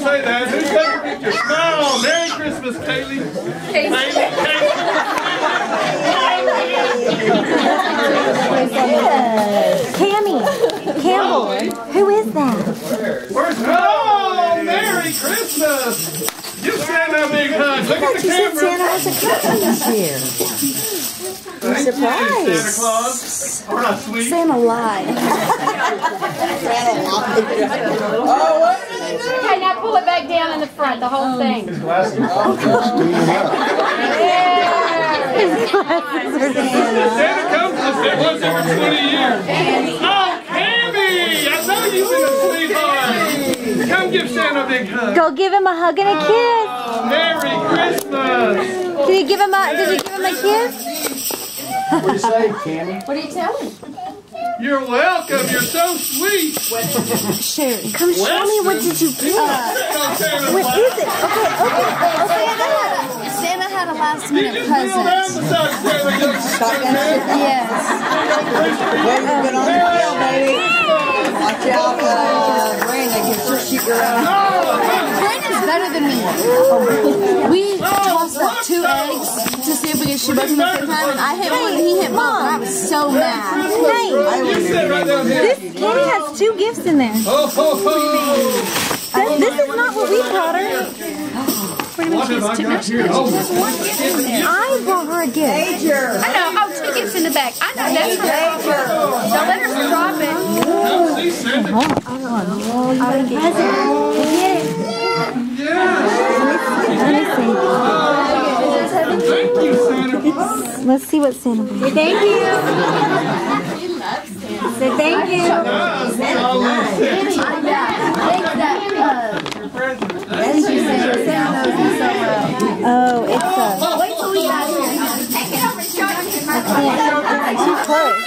say that. Who's taking a picture? Smile. Merry Christmas, Kaylee. Kaylee. Tammy, Campbell, who is that? Where's Oh, Merry Christmas. Give Santa a big hug. Look at the You said Santa camera. has a cookie this year. Thank you, surprised. Santa Claus. We're not sweet. Santa lied. Okay, oh, now pull it back down in the front, the whole thing. Oh, Santa comes to us once every 20 years. Oh, Cammy! I know you've been sweetheart. Come give Santa a big hug. Go give him a hug and a oh, kiss. Oh, Merry Christmas. Did you give him a Did you give him a kiss? What do you say, Cammy? What are you telling? You're welcome. You're so sweet. Sure. Come show me what did you get. Oh, Santa What Claus. is it? Okay, okay, okay. Santa had a last You minute just kneel down present. beside Yes. Well, you get on the hill, baby. Watch out, uh, Brandon can just shoot you around. Brandon's better than me. We tossed up two eggs to see if we could shoot both of them at the same time, and I hit one and he hit both, and I was so mad. Hey, You sit right down here. Kitty has two gifts in there. Oh, ho, ho. This, this is not what we brought her. What have I got here? Oh, I brought her a gift. I know. Oh, two gifts in the back. I know. That's right. Don't let her drop it. come see Santa. Oh, you got a present. Get it. Yes. Let me see. Thank you, Santa. Let's see what Santa brings. Thank you. Say thank you. Oh, Santa. Oh, it's a. Wait till we got here. Take it over, Too close.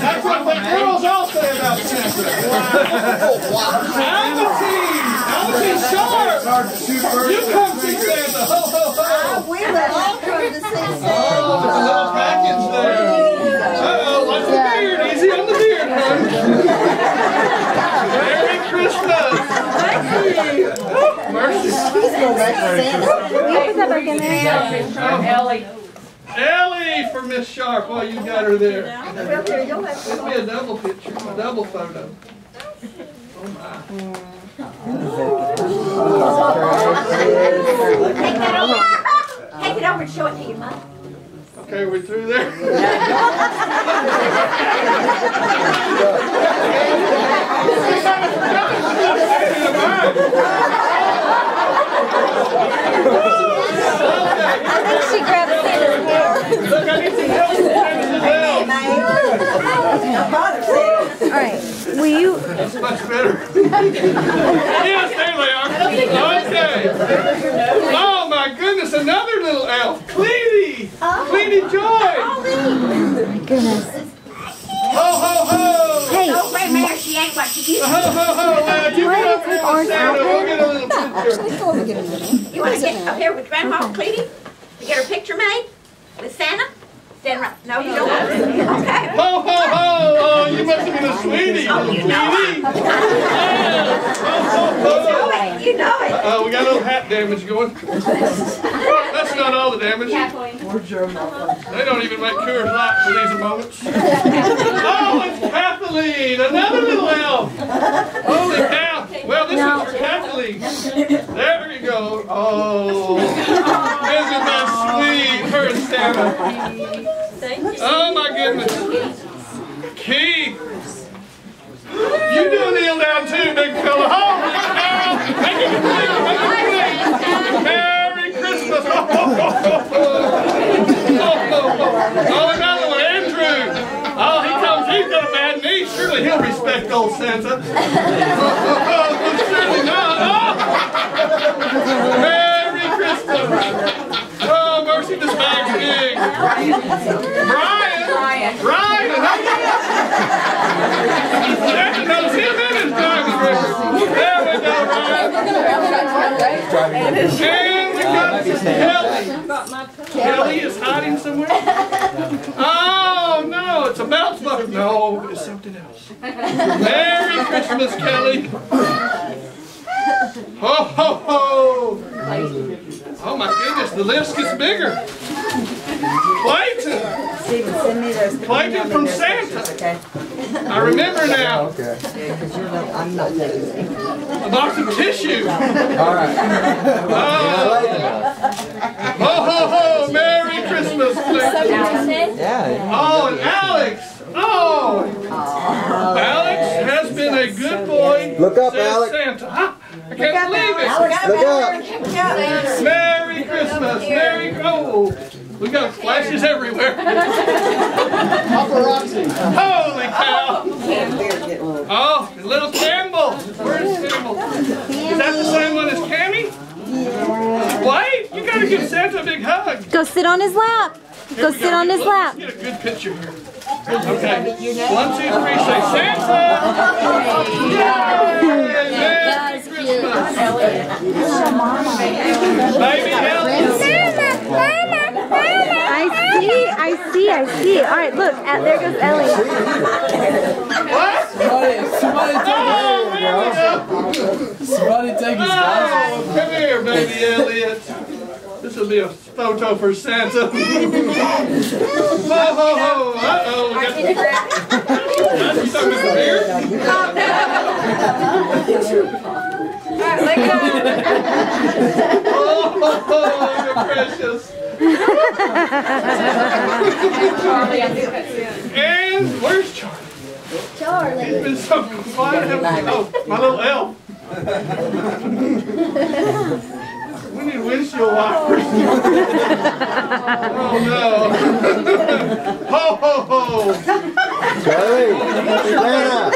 That's what the girls all say about Santa. Albertine! Albertine Sharp! You come see Santa! Ho, ho, ho! We were all trying to see Oh, there's a little package there. Uh-oh, watch the beard. Easy on the beard, hon. Merry Christmas! Thank you! Oh, mercy. You put that back in there. Ellie. Ellie for Miss Sharp while you got her there. Let's be a double picture, a double photo. Oh my. Take that over. Take it over and show it to your mother. Okay, we're through there? I think she grabbed Santa's hair. Look, I need some help from Santa's elf. All right. Will you? That's much better. yes, there they are. Okay. Oh my goodness, another little elf. Cleety! Cleety Joy! Oh my Goodness. Ho ho ho! Hey, Oh, wait a minute, she ain't what she used Ho to ho ho! Uh, you Why get did up it here take with ours Santa. out We'll then? get a little You want to get up here with Grandma Cleety? To get her picture made? With Santa? Stand right. No, you don't want to. Okay. Ho ho ho! Oh, you must have been a sweetie, little Cleety. Yes. Ho ho ho! Wait, you know it. Oh, we got a little hat damage going. That's not all the damage. They don't even make Coors Light for these moments. Oh, it's Kathleen, another little elf. Holy cow. Well, this is for Kathleen. There you go. Oh, isn't that sweet? Her and Santa. Oh, my goodness. Keith. You do a kneel down too, big fella. Holy cow. Make it clear, make it clear. Merry Christmas. Oh, oh, oh, oh, oh. Oh, another one, Andrew. Oh, he comes, he's got a bad knee. Surely he'll respect old Santa. Oh, surely not. Oh. Merry Christmas. Oh, mercy, this bag's big. Brian. Brian. Brian. Santa knows him and his driving record. There we go, Brian. And we got Kelly. Kelly is hiding somewhere. Oh no, it's a mouse bucket. No, it's something else. Merry Christmas, Kelly. Ho, ho, ho! Oh my goodness, the list gets bigger. Clayton! Steven, send me those. Clayton email me from those Santa. Okay? I remember now. Okay. Yeah, because you're not, I'm not taking. A box of tissue. All right. Oh, ho, ho, ho! Merry Christmas, Clayton. Yeah. Oh, and Alex! Oh! Alex has been a good boy. Look up, says Alex. Santa. Ah, I can't believe it. Look up. Merry Christmas. Merry. Oh, we got flashes everywhere. Paparazzi. Holy cow! Beard get a little. Oh, little Campbell. Where's Campbell? Is that the same one as Cammy? Wait, you gotta give Santa a big hug. Go sit on his lap. Here Go we sit on his Let's lap. get a good picture here. Okay. One, two, three. Say Santa. Yay! Merry Christmas. Baby Ellie. I see, I see, I see. All right, look, uh, there goes Ellie. What? Somebody, somebody, Oh, there we go. take, somebody take his. Oh, come here, baby Elliot. This will be a photo for Santa. ho, ho, ho. Uh-oh. You talking about beard? Oh, ho, ho, you're precious. And where's Charlie? Charlie. He's been so quiet. Oh, my little elf. we need windshield wipers. oh no. ho ho ho. Charlie. Santa.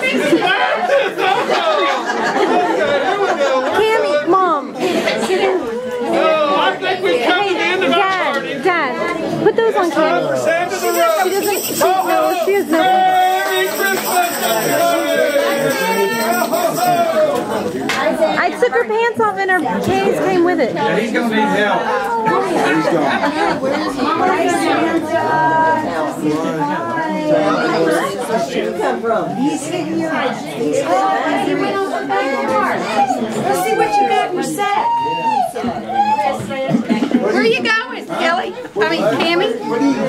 His lap. His lap. Okay, here we go. We're Cammy, going. mom. Oh, I think we've come to the end of our party. Dad, Dad, put those on Time for Cammy. Santa the Rose. She doesn't, she, Ho, ho, no, she has no. Merry Christmas, everybody! Ho, ho, ho. I took her pants off and her case came with it. Yeah, He's gonna need help. He's gone. Where's she come from? He's in your eyes. He's Let's see what you got in your sack. Where are you going, Kelly? I mean, Cammy? What do you?